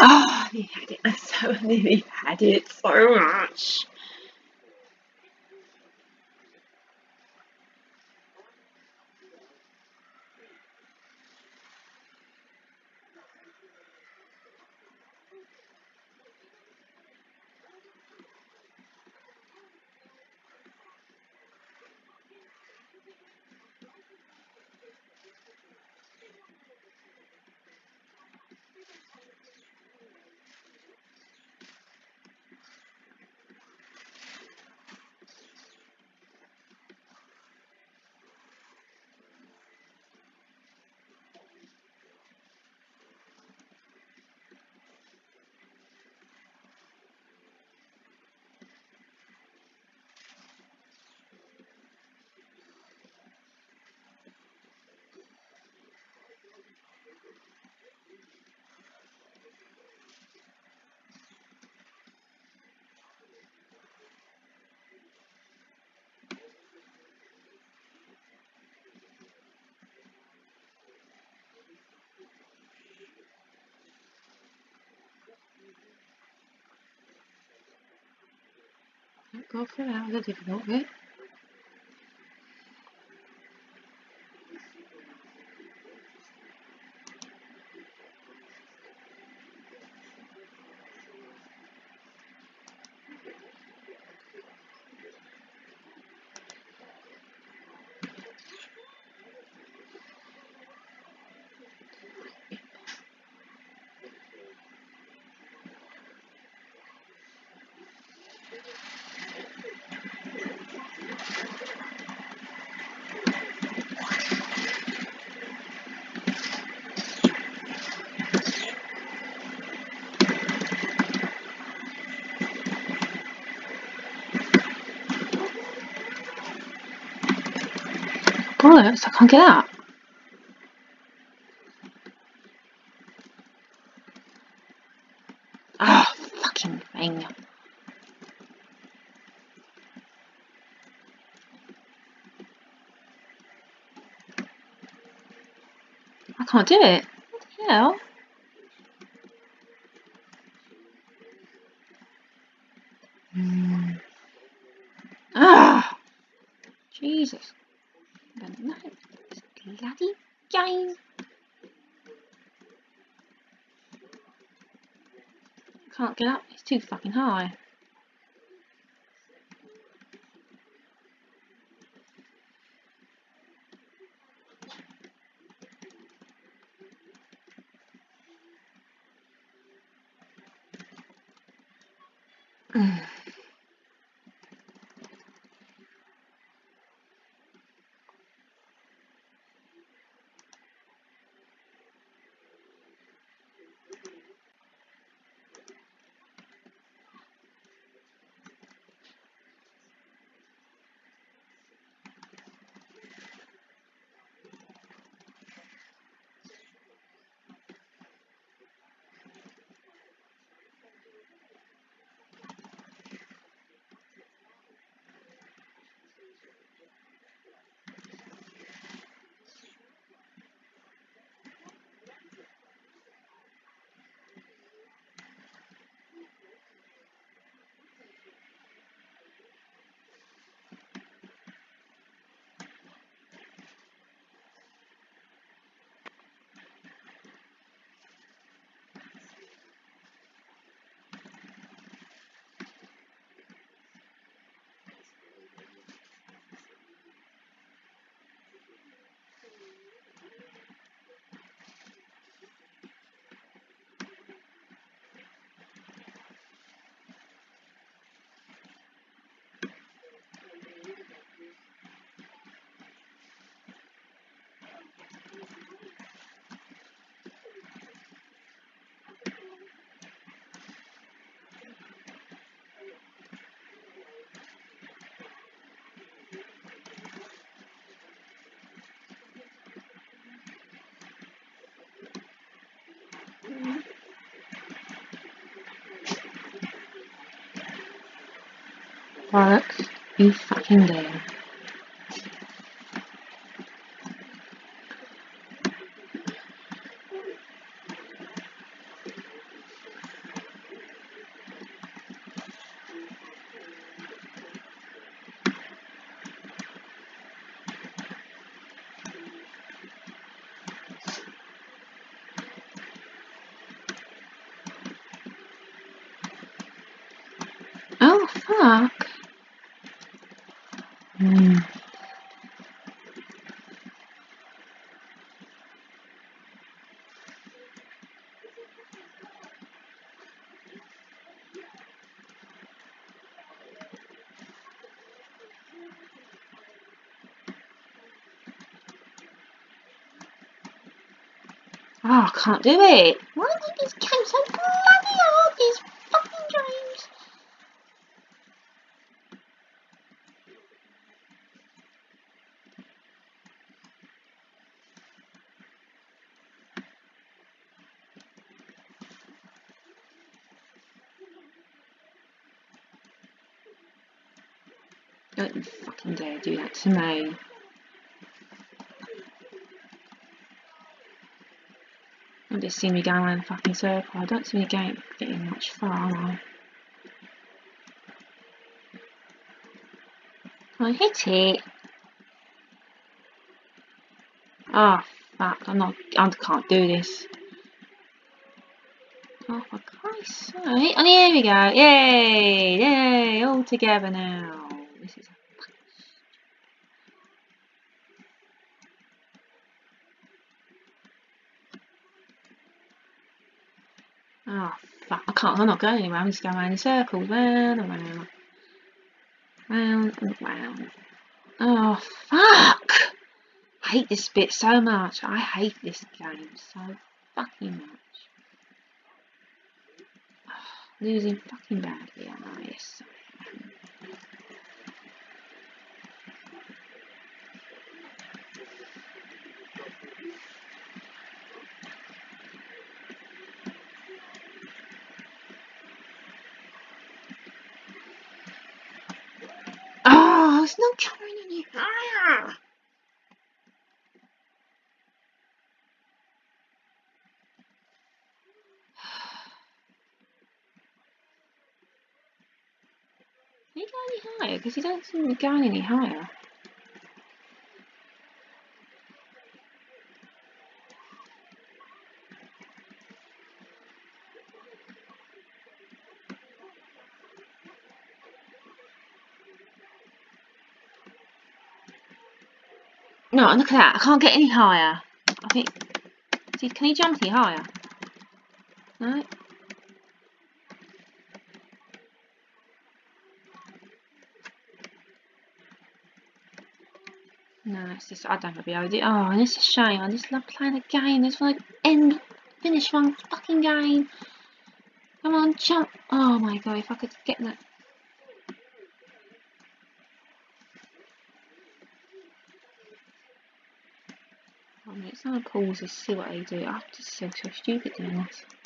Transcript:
Oh, nearly had it. I so nearly had it so much. Thank God for that, was a Bollocks, I can't get out. Ah, fucking thing. I can't do it. What the hell? Hmm. Ah! Jesus. No, bloody game. Can't get up, it's too fucking high. Mm. Bollocks. You fucking dare. Oh, fuck. Oh, I can't do it. Why are these games so bloody hard? These fucking games. Don't you fucking dare do that to me. You just see me going around the fucking circle. I don't see me getting, getting much far, am I? I hit it. Oh, fuck. I'm not, I can't do this. Oh, for Christ's sake. Oh, here we go. Yay! Yay! All together now. This is Oh, fuck. I can't. I'm not going anywhere. I'm just going around in circles. Round and round. Round and round. Oh, fuck! I hate this bit so much. I hate this game so fucking much. losing fucking badly, am I? Yes, I am. Oh, not going any higher. Can he go any higher? Because he doesn't seem to be going any higher. Look at that. I can't get any higher. I think. See, can he jump any higher? No. No, it's just I don't be able. Oh, and it's a shame. I just love playing a game. I just want to end, finish one fucking game. Come on, jump. Oh my god, if I could get that. One minute, someone pause to see what they do. I'm just so, so stupid doing this.